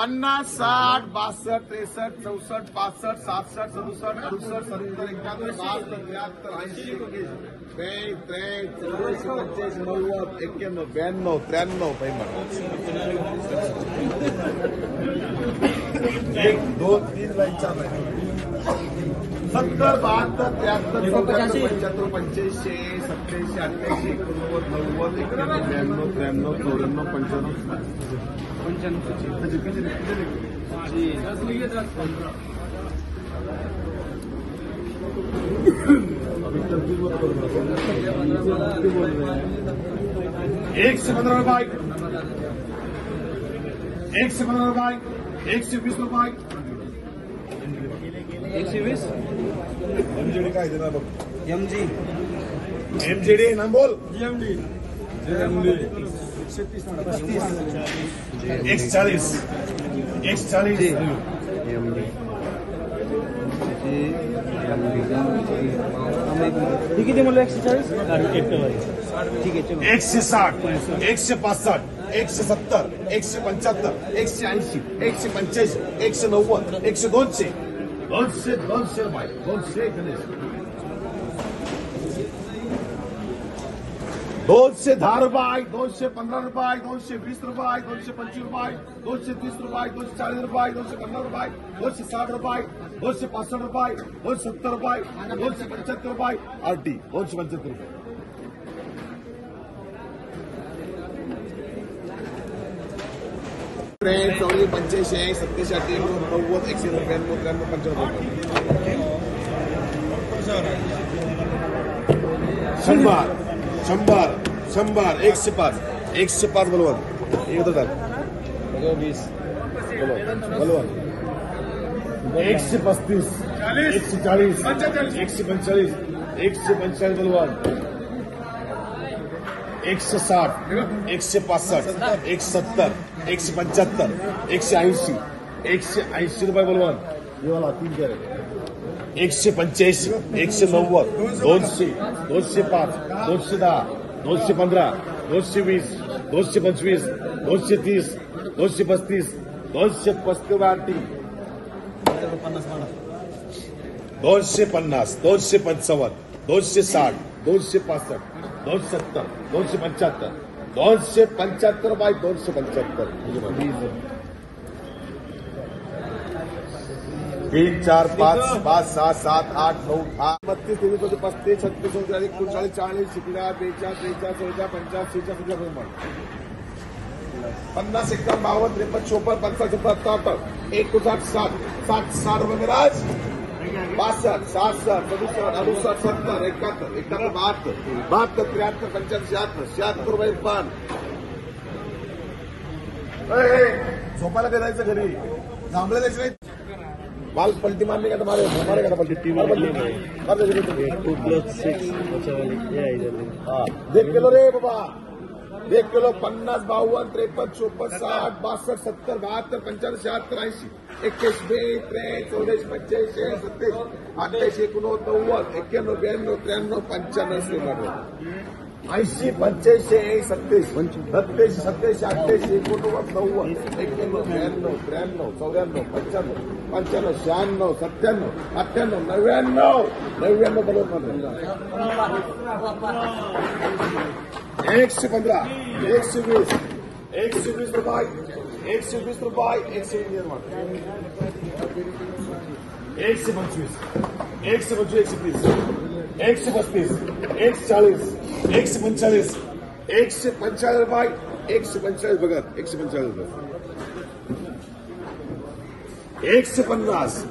पन्नास साठ बासष्ट त्रेसष्ट चौसष्ट पासष्ट सातसष्ट सदुसष्ट अडुसष्ट सत्तर एकाहत्तर बहात्तर त्र्याहत्तर, ऐंशी चौऱ्याऐंशी पंच्याऐंशी नव्वद एक्क्याण्णव ब्याण्णव एक दोन तीन सत्तर नव्वद एक्क्याण्णव ब्याण्णव त्र्याण्णव, चौऱ्याण्णव एक से पंद्रह रुपये एक से पंद्रह रुपये एक से बीस रुपये एकशे वीस एमजीडी काय देणार बघ एम जी एमजीडी ना बोल। एक चालीस एक चालीस ही एक से साठ एक से पासष्ट एक से सत्तर एक से पंच्याहत्तर एक से ऐंशी एक से पंच्याऐंशी एक से नव्वद एक से दोनशे दोनशे दोनशे रुपये दोनशे गणेश दोनशे दहा रुपये दोनशे पंधरा रुपये दोनशे वीस रुपये दोनशे पंचवीस रुपये दोनशे तीस रुपये दोनशे चाळीस रुपये दोनशे पन्नास रुपये दोनशे साठ रुपये दोनशे पासष्ट रुपये दोनशे सत्तर रुपये दोनशे पंच्याहत्तर रुपये आरटी दोनशे पंच्याहत्तर रुपये त्र्याऐंशी चौऱ्याऐंशी पंच्याऐंशी ऐंशी सत्याऐंशी अठ्ठ्याण्णव नव्वद एकशे ब्याण्णव त्र्याण्णव पंच्याण्णव शंभर शंभर शंभर एकशे पाच एकशे पाच बलवान एक टाक वीस बलवान एकशे पस्तीस एक चाळीस एकशे पंचेचाळीस एकशे पंचेचाळीस बलवान एकशे साठ एकशे पासष्ट एकशे सत्तर एकशे पंच्याहत्तर एकशे ऐंशी एकशे ऐंशी रुपये बलवान हे वाला तीन कॅरेट एकशे पंच्याऐंशी एकशे नव्वद दोनशे दोनशे पाच दोनशे दहा दोनशे पंधरा दोनशे वीस दोनशे पंचवीस दोनशे तीस दोनशे पस्तीस दोनशे आरटी दोनशे पन्नास दोनशे पंचावन्न दोनशे साठ दोनशे पासष्ट दोनशे सत्तर दोनशे पंच्याहत्तर दोनशे पंच्याहत्तर बाय दोनशे पंच्याहत्तर तीन चार पाच पाच सहा सात, आठ दहा बत्तीस तेवीस चौतीस पस्तीस छत्तीस चौतीस एकोणचाळीस चाळीस शिकल्या बेचाळीस त्रेचाळीस चौदा पंचाळीस शेचाळीस सत्तर पन्नास एकावन्न बावन्न त्रेपन्न चोपन्न पंचावन्न सत्तर अठ्ठावन्न एकोणसाठ साठ साठ साठ रुपये राज सहासष्ट सदुसष्ट अडुसष्ट सत्तर एकाहत्तर एकाहत्तर बहात्तर बहात्तर त्र्याहत्तर पंच्याहत्तर शहात्तर शहात्तर रुपये पान झोपायला काय घरी जायचं नाही। बाल पलटी मारने का तुम्हारे मारे मारेगा तो पलटी। मार पलटी मार दे टू प्लस सिक्स त्याच्यावाले हे। आहे हाँ। देख के लो रे बाबा। देख के लो पन्नास बावन त्रेपन्न चौपन्न साठ बासष्ट सत्तर बहात्तर पंच्याहत्तर शहात्तर ऐंशी एक्क्याऐंशी बेचाळीस त्र्याऐंशी चौऱ्याऐंशी पंच्याऐंशी सत्याऐंशी अठ्ठ्याऐंशी एकोणनव्वद नव्वद एक्क्याण्णव ब्याण्णव त्र्याण्णव पंच्याण्णव ऐंशी पंच्याऐंशी ऐंशी सत्याऐंशी सत्याऐंशी सत्याऐंशी अठ्ठ्याऐंशी एकोणनव्वद नव्वद एक्क्याण्णव ब्याण्णव त्र्याण्णव चौऱ्याण्णव पंच्याण्णव पंच्याण्णव शहाण्णव सत्त्याण्णव अठ्ठ्याण्णव नव्याण्णव नव्याण्णव बरोबर एकशे पंधरा एकशे वीस एकशे वीस रुपये एकशे वीस रुपये एकशे एकशे पंचवीस एकशे पंचवीस एकशे तीस एकशे पस्तीस एकशे चाळीस एकशे पंचेचाळीस एकशे पंचेचाळीस रुपये एकशे पंचेचाळीस बघा एकशे पंचेचाळीस रुपये एकशे पन्नास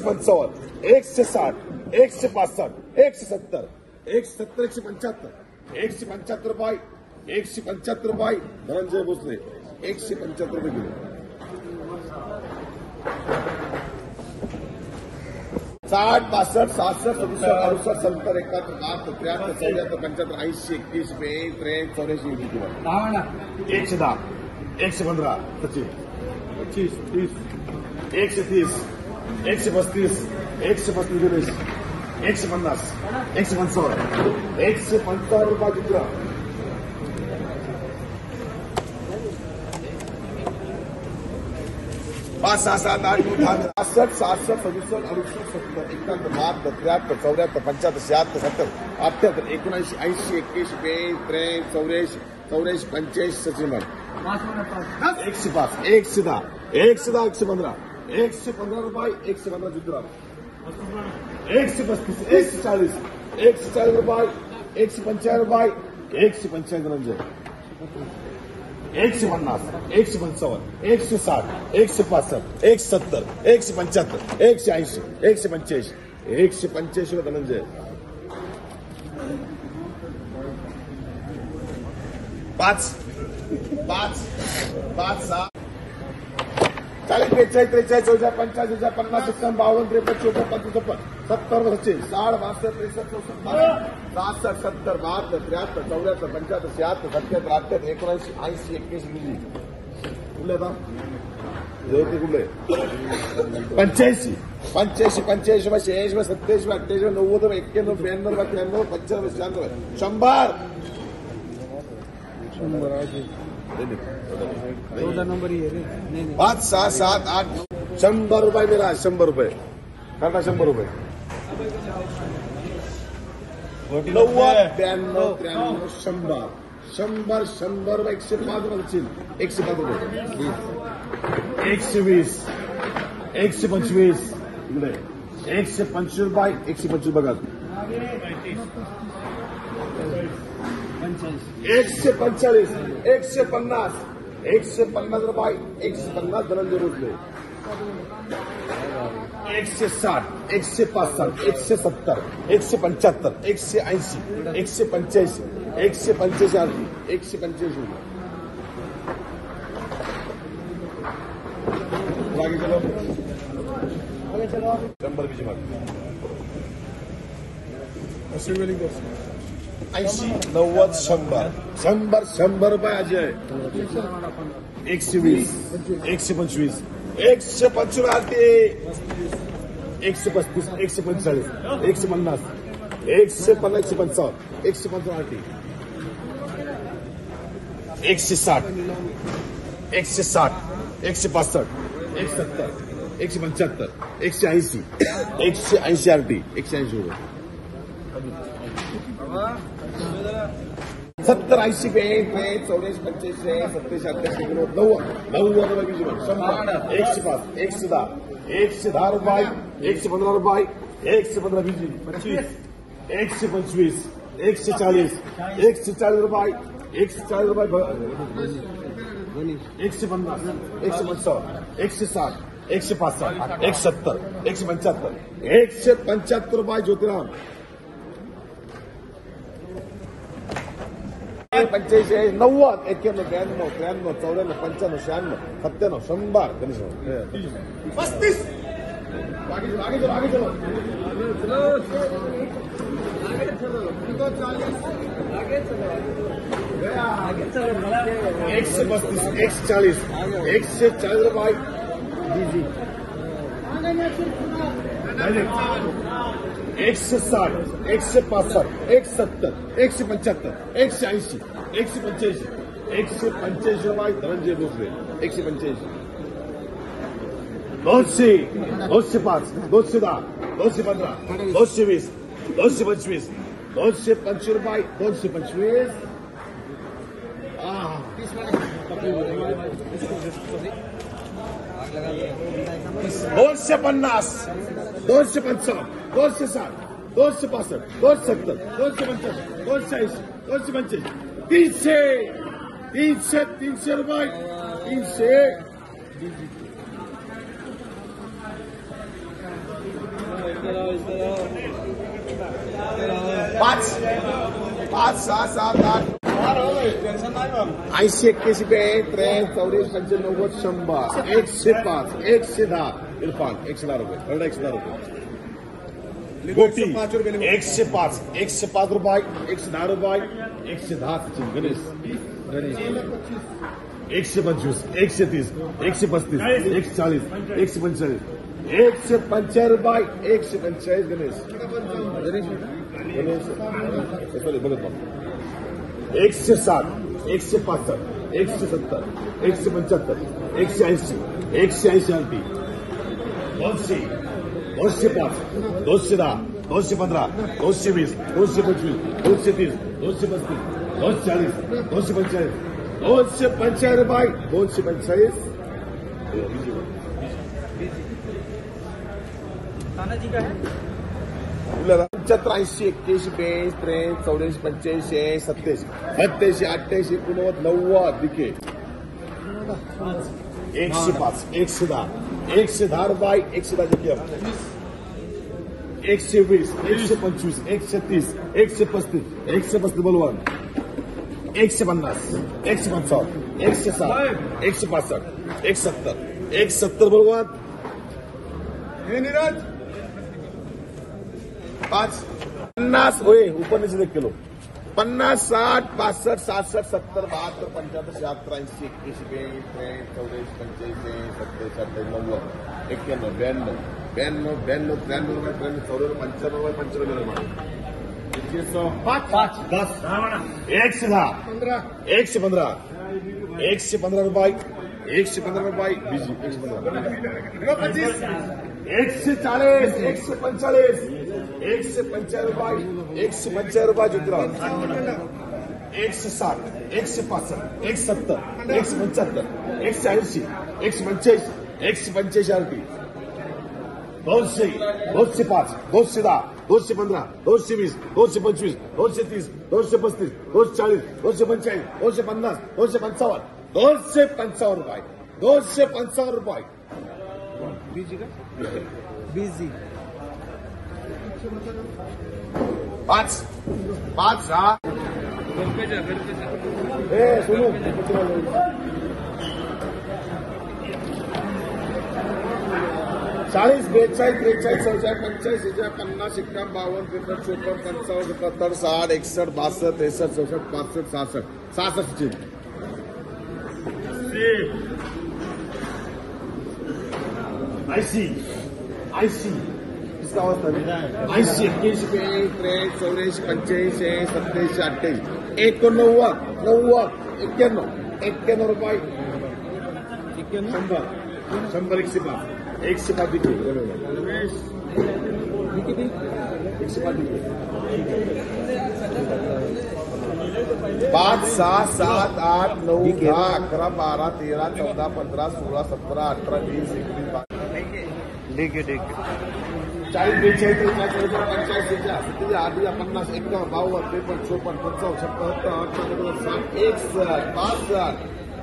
पंचावन एक एकशे साठ एकशे एक एकशे सत्तर एकशे सत्तर एकशे पंच्याहत्तर एकशे पंच्याहत्तर रुपये एकशे पंच्याहत्तर रुपये धनंजय भोसले एकशे पंच्याहत्तर रुपये किलो साठ बासष्ट सहासष्ट सदुसष्ट अडुसष्ट सत्तर एकाहत्तर बहात्तर त्र्याहत्तर चौऱ्याहत्तर पंच्याहत्तर ऐंशी एकतीस बेचाळीस त्रेचाळीस चौऱ्याऐंशी किलो एकशे दहा एकशे पंधरा सचिन पच्चीस तीस एकशे तीस एकशे पस्तीस एकशे पस्तीस दिनेश एकशे पन्नास एकशे पंचावन्न एकशे पंचावन्न रुपये चित्र पाच सहा सात आठ नऊ दहा पासष्ट सहासष्ट सदुसष्ट सत्तर एकाहत्तर बहात्तर त्र्याहत्तर चौऱ्याहत्तर पंच्याहत्तर शहात्तर सत्तर अठ्ठ्याहत्तर एकोणऐंशी ऐंशी एकशे पाच एकशे दहा एकशे दहा एकशे पंधरा एकशे रुपये एकशे जुद्रा एकशे पस्तीस एकशे चाळीस एकशे चाळीस रुपये एकशे पंचाळीस रुपये एकशे पंचाळीस रंजन एकशे पन्नास पंचावन एक एकशे साठ एकशे पासष्ट एकशे सत्तर एकशे पंच्याहत्तर एकशे ऐंशी एकशे पंच्याऐंशी एकशे पंच्याऐंशी धनंजय पाच पाच पाच सहा चाळीस बेचाळीस त्रेचाळीस चौदा पंचाळीस हज़ार पन्नास सत्तावन्न बावन्न त्रेपन्न चौपन्न पंचवीस छप्पन सत्तर वर्षे साठ बासष्ट त्रेसष्ट चौसष्ट सहासष्ट सत्तर बहात्तर त्र्याहत्तर चौऱ्याहत्तर पंच्याहत्तर शहात्तर सत्याहत्तर अठ्याहत्तर एकोणऐंशी ऐंशी एक्क्याऐंशी मिली कुठले आता देवते कुठले पंच्याऐंशी पंच्याऐंशी शहाऐंशी सत्याऐंशी अठ्ठ्याऐंशी नव्वद एक्क्याण्णव ब्याण्णव बाय त्र्याण्णव पंच्याण्णव शहाण्णव शंभर चौदा नंबर पाच सहा सात आठ. शंभर रुपये मेरा शंभर रुपये काटा शंभर रुपये नव्वद ब्याण्णव त्र्याण्णव शंभर शंभर शंभर रुपये एकशे पाच बचतील. एकशे पाच रुपये एकशे वीस एकशे पंचवीस इकडे एकशे पंचवीस रुपये एकशे पंचवीस बघा एकशे पंचेचाळीस एकशे पन्नास एकशे पन्नास रुपये एकशे पन्नास धनंजय भोसले एकशे साठ एकशे एक से सत्तर एकशे पंच्याहत्तर एकशे ऐंशी एकशे पंच्याऐंशी एकशे पंचेचाळीस एकशे पंच्याऐंशी बाकी चलो शंभर बीची मागणी ऐंशी नव्वद शंभर शंभर शंभर रुपये अजय एकशे वीस एकशे पंचवीस एकशे पंचवीस आरती एक से पैंतालीस एक से पन्नास एक से पन्ना एक पन्नास एक से पंद्रह आठ एक से साठ एक से साठ एक से पासठ एक सत्तर एक से पचहत्तर एक से ऐसी एक से ऐसी आर आरटी एक से रुपये सत्तर ऐंशी बेड बेड चौऱ्याऐंशी पंच्याऐंशी सत्याऐंशी अठ्ठ्याऐंशी एकोणनव्वद नव्वद नव्वद रुपये बीजी बघ. शंभर एकशे पाच एकशे दहा एकशे दहा रुपये एकशे पंधरा रुपये एकशे पंधरा बीजी पंचवीस एकशे पंचवीस एकशे चाळीस एकशे चाळीस रुपये एकशे चाळीस रुपये भ- एकशे पन्नास एकशे पंचावन्न एकशे साठ एकशे पासष्ट एकशे सत्तर एकशे पंच्याहत्तर एकशे पंच्याहत्तर रुपये ज्योतिराम पंच्याऐंशी नव्वद एक्क्याण्णव ब्याण्णव त्र्याण्णव चौऱ्याण्णव पंच्याण्णव शहाण्णव सत्त्याण्णव शंभर गणेश पस्तीस बाकी बाकी चलो बाकी चलो एकशे पस्तीस एकशे चाळीस एकशे चाळीस रुपये एकशे साठ एकशे पासष्ट एक सत्तर एकशे पंच्याहत्तर एकशे ऐंशी एकशे पंच्याऐंशी एकशे पंच्याऐंशी रुपये धनंजय भोसले एकशे पंच्याऐंशी दोनशे दोनशे पाच दोनशे दहा दोनशे पंधरा दोनशे वीस दोनशे पंचवीस दोनशे पंचवीस रुपये दोनशे पंचवीस दोनशे पन्नास दोनशे पंचावन्न दोनशे साठ दोनशे पासष्ट दोनशे सत्तर दोनशे पंच्याऐंशी तीन ऐंशी तीन पंच्याऐंशी तीनशे तीनशे रुपए, तीन तीनशे पाच पाच, सात सात, आठ ऐंशी एक्क्याऐंशी बेड त्र्याऐंशी चौऱ्याऐंशी पंच्याण्णव शंभर एकशे पाच एकशे दहा इरफान एकशे दहा रुपये कळलं एकशे दहा रुपये गोटी एकशे पाच एकशे पाच रुपये एकशे दहा रुपये एकशे दहा सचिन गणेश एकशे पंचवीस एकशे तीस एकशे पस्तीस एकशे चाळीस एकशे पंचेचाळीस एकशे पंचाळीस रुपये एकशे पंचेचाळीस गणेश गणेश सॉरी बोलत नाही. से साठ एकशे पासष्ट एकशे सत्तर एकशे पंच्याहत्तर एकशे ऐंशी एकशे ऐंशी आरटी दोनशे दोनशे पाच, दोनशे दहा दोनशे पंधरा दोनशे वीस पच्चीस दो से तीस दो से बत्तीस दो से चालीस दो पस्तीस दोनशे चाळीस दोनशे पंचेचाळीस दोनशे पंचेचाळीस रुपये पंचायत। पंचेचाळीस तानाजी का है? पंच्याहत्तर ऐंशी एक्क्याऐंशी बेस त्रेस चौऱ्याऐंशी पंच्याऐंशी ऐंशी सत्याऐंशी सत्याऐंशी अठ्ठ्याऐंशी एकोणनव्वद नव्वद विके एकशे पाच एकशे दहा एकशे दहा रुपये एकशे दहा जिल्हे एकशे वीस एकशे पंचवीस एकशे तीस एकशे पस्तीस एकशे पस्तीस बलवान. एकशे पन्नास एकशे पंचावन्न एकशे साठ एकशे पासष्ट एक सत्तर एक सत्तर बलवान. हे नीरज पाच। पन्नास होय उपनिषद एक किलो पन्नास साठ पासष्ट सहासष्ट सत्तर बहात्तर पंच्याहत्तर शहात्तर ऐंशी एक्क्याऐंशी ब्याऐंशी त्र्याऐंशी चौऱ्याऐंशी पंच्याऐंशी सत्तावीस अठ्ठावीस नव्वद एक्क्याण्णव ब्याण्णव ब्याण्णव ब्याण्णव त्र्याण्णव त्र्याण्णव चौऱ्याण्णव पंच्याण्णव पंच्याण्णव पाच। पाच दस। एकशे दहा पंधरा एकशे पंधरा एकशे पंधरा रुपये एकशे पंधरा रुपये बिज़ी एकशे पंधरा एकशे चाळीस एकशे पंचेचाळीस एकशे रुपये एकशे पंचाळीस रुपये ज्योतिराव एकशे साठ एकशे पासष्ट एकशे सत्तर एकशे पंच्याहत्तर एकशे ऐंशी एकशे पंच्याऐंशी एकशे पंच्याऐंशी आरटी दोनशे दोनशे पाच दोनशे दहा दोनशे पंधरा दोनशे वीस दोनशे पंचवीस दोनशे तीस दोनशे पस्तीस दोनशे चाळीस दोनशे पंचेचाळीस दोनशे पन्नास दोनशे पंचावन्न दोनशे पंचावन्न रुपये दोनशे पंचावन्न रुपये बीजी का बीजी पाच पाच सहा ए सोनू। चाळीस बेचाळीस त्रेचाळीस चौचाळीस पंचाळीस शेचाळीस पन्नास एकावन्न बावन्न त्रेपन्न चोपन्न पंचावन्न सत्तर साठ एकसष्ट बासष्ट त्रेसष्ट चौसष्ट पासष्ट सहासष्ट सहासष्ट ची ऐंशी ऐंशी एक्क्याऐंशी ब्याऐंशी त्र्याऐंशी चौऱ्याऐंशी पंच्याऐंशी ऐंशी सत्याऐंशी अठ्ठ्याऐंशी एकोणनव्वद नव्वद एक्क्याण्णव एक्क्याण्णव रुपये। शंभर। शंभर एकशे पाच एकशे पाच दिखे एकशे पाच दिखे पाच सहा सात आठ नऊ दहा अकरा बारा तेरा चौदा पंधरा सोळा सतरा अठरा वीस एकवीस बावीस ठीक है ठीक है। चाळीस बेचाळीस त्रेचाळीस शेचाळीस सत्तेचाळीस आठ पन्नास एकावन्न बावन्न त्रेपन्न चोपन्न पंचावन्न छप्पन अठ्ठावन्न साठ एकसष्ट पासष्ट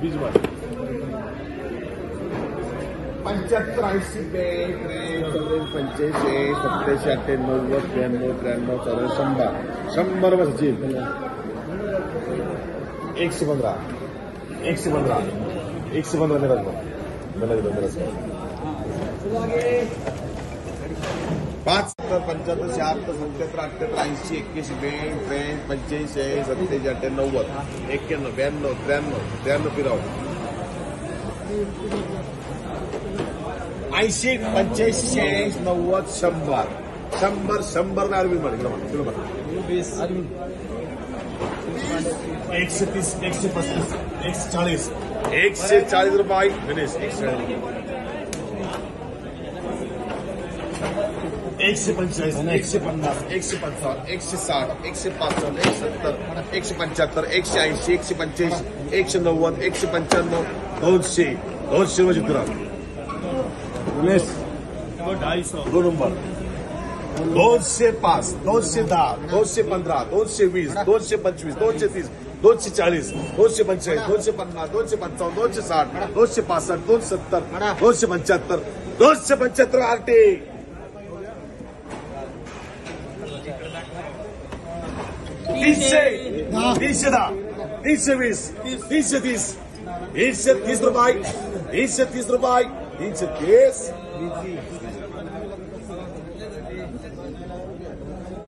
वीस पंच्याहत्तर ऐंशी बेचाळीस चौऱ्याऐंशी पंच्याऐंशी सत्याऐंशी अठ्ठ्याण्णव नव्वद त्र्याण्णव त्र्याण्णव चौऱ्याण्णव शंभर. शंभर रुपये सचिन. एकशे पंधरा. एकशे पंधरा. एकशे पंधरा मिळत मिळत पाच सत्तर पंच्याहत्तर शहात्तर सत्याहत्तर अठ्ठ्याहत्तर ऐंशी एक्क्याऐंशी ब्याऐंशी त्र्याऐंशी पंच्याऐंशी ऐंशी सत्याऐंशी अठ्ठ्याण्णव नव्वद एक्क्याण्णव ब्याण्णव त्र्याण्णव त्र्याण्णव फिराव ऐंशी पंच्याऐंशी शहाऐंशी नव्वद शंभर शंभर शंभर अरबी मध्ये एकशे तीस एकशे पस्तीस एकशे चाळीस एकशे चाळीस रुपये गणेश एकशे चाळीस एकशे पंचेचाळीस एकशे पन्नास एकशे पंचावन्न एकशे साठ एकशे पासष्ट एकशे सत्तर एकशे पंच्याहत्तर एकशे ऐंशी एकशे पंच्याऐंशी एकशे नव्वद एकशे पंच्याण्णव दोनशे दोनशे रुपये चित्रा गणेश ढाई सौ दो नंबर दोनशे पाच दोनशे दहा दोनशे पंधरा दोनशे वीस दोनशे पंचवीस दोनशे तीस दोनशे चाळीस दोनशे पंचेचाळीस दोनशे पन्नास दोनशे पंचावन्न दोनशे साठ दोनशे पासष्ट दोनशे सत्तर दोनशे पंच्याहत्तर दोनशे पंच्याहत्तर आरटी तीनशे तीनशे दहा तीनशे वीस तीनशे तीस तीनशे तीस रुपये तीनशे तीस रुपये तीनशे तीस